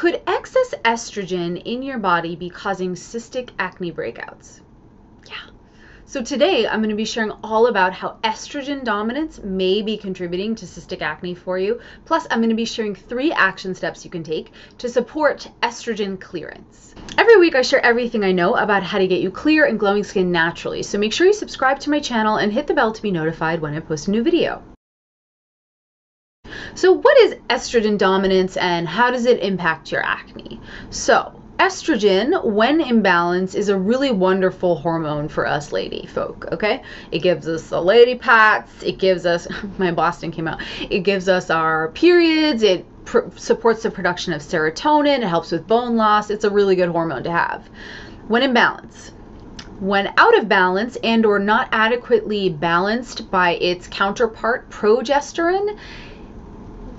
Could excess estrogen in your body be causing cystic acne breakouts? Yeah. So today I'm going to be sharing all about how estrogen dominance may be contributing to cystic acne for you. Plus, I'm going to be sharing three action steps you can take to support estrogen clearance. Every week I share everything I know about how to get you clear and glowing skin naturally. So make sure you subscribe to my channel and hit the bell to be notified when I post a new video. So, what is estrogen dominance and how does it impact your acne? So, estrogen, when imbalanced, is a really wonderful hormone for us lady folk, okay? It gives us the lady pats, it gives us, my Boston came out, it gives us our periods, it pr- supports the production of serotonin, it helps with bone loss, it's a really good hormone to have. When in balance, when out of balance and or not adequately balanced by its counterpart progesterone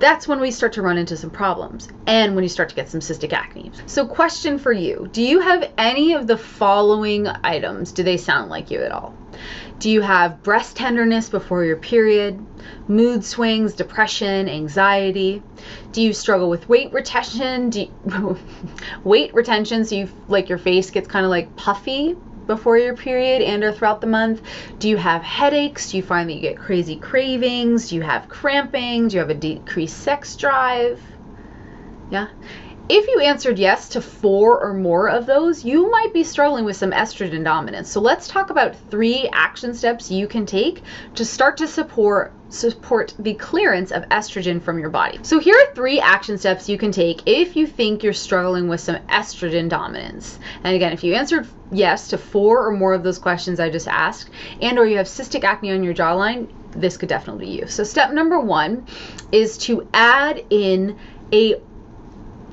that's when we start to run into some problems and when you start to get some cystic acne. So, question for you Do you have any of the following items? Do they sound like you at all? Do you have breast tenderness before your period, mood swings, depression, anxiety? Do you struggle with weight retention? Do you, weight retention so you like your face gets kind of like puffy before your period and or throughout the month? Do you have headaches? Do you find that you get crazy cravings? Do you have cramping? Do you have a decreased sex drive? Yeah. If you answered yes to four or more of those, you might be struggling with some estrogen dominance. So let's talk about three action steps you can take to start to support support the clearance of estrogen from your body. So here are three action steps you can take if you think you're struggling with some estrogen dominance. And again, if you answered yes to four or more of those questions I just asked and or you have cystic acne on your jawline, this could definitely be you. So step number 1 is to add in a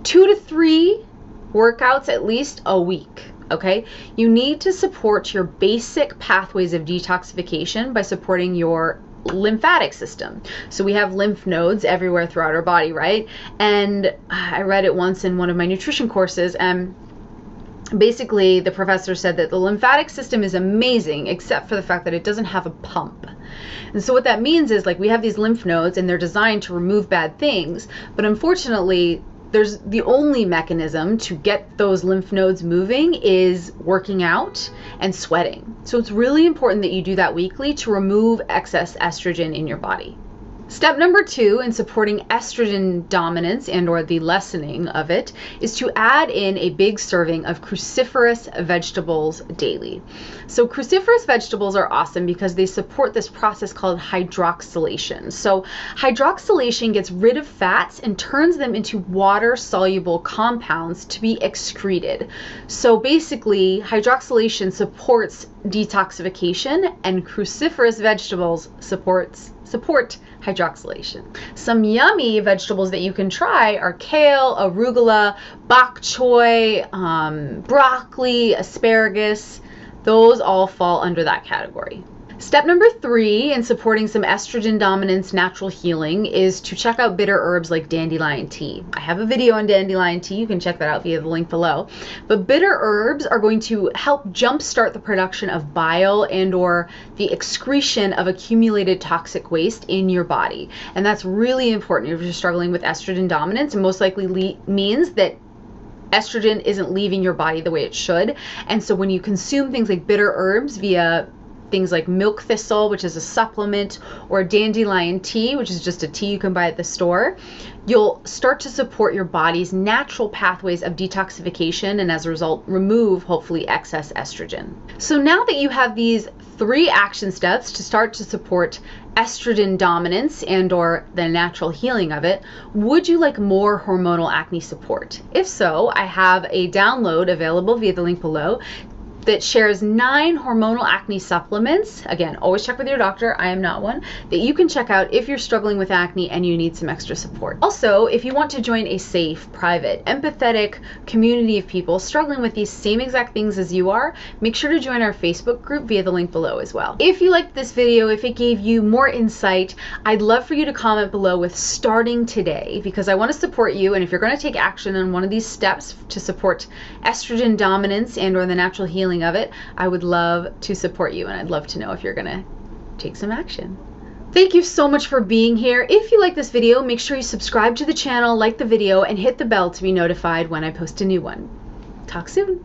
two to three workouts at least a week. Okay, you need to support your basic pathways of detoxification by supporting your lymphatic system. So we have lymph nodes everywhere throughout our body, right? And I read it once in one of my nutrition courses and basically the professor said that the lymphatic system is amazing except for the fact that it doesn't have a pump. And so what that means is like we have these lymph nodes and they're designed to remove bad things, but unfortunately there's the only mechanism to get those lymph nodes moving is working out and sweating. So it's really important that you do that weekly to remove excess estrogen in your body. Step number two in supporting estrogen dominance and or the lessening of it is to add in a big serving of cruciferous vegetables daily. So cruciferous vegetables are awesome because they support this process called hydroxylation. So hydroxylation gets rid of fats and turns them into water soluble compounds to be excreted. So basically hydroxylation supports detoxification and cruciferous vegetables supports support hydroxylation. Some yummy vegetables that you can try are kale, arugula, bok choy, um, broccoli, asparagus. Those all fall under that category. Step number three in supporting some estrogen dominance natural healing is to check out bitter herbs like dandelion tea. I have a video on dandelion tea. You can check that out via the link below. But bitter herbs are going to help jumpstart the production of bile and or the excretion of accumulated toxic waste in your body. And that's really important if you're struggling with estrogen dominance and most likely means that estrogen isn't leaving your body the way it should. And so when you consume things like bitter herbs via things like milk thistle, which is a supplement, or dandelion tea, which is just a tea you can buy at the store, you'll start to support your body's natural pathways of detoxification and as a result remove hopefully excess estrogen. So now that you have these three action steps to start to support estrogen dominance and or the natural healing of it, would you like more hormonal acne support? If so, I have a download available via the link below that shares nine hormonal acne supplements. Again, always check with your doctor. I am not one. That you can check out if you're struggling with acne and you need some extra support. Also, if you want to join a safe, private, empathetic community of people struggling with these same exact things as you are, make sure to join our Facebook group via the link below as well. If you liked this video, if it gave you more insight, I'd love for you to comment below with starting today because I want to support you. And if you're going to take action on one of these steps to support estrogen dominance and or the natural healing of it, I would love to support you and I'd love to know if you're going to take some action. Thank you so much for being here. If you like this video, make sure you subscribe to the channel, like the video, and hit the bell to be notified when I post a new one. Talk soon.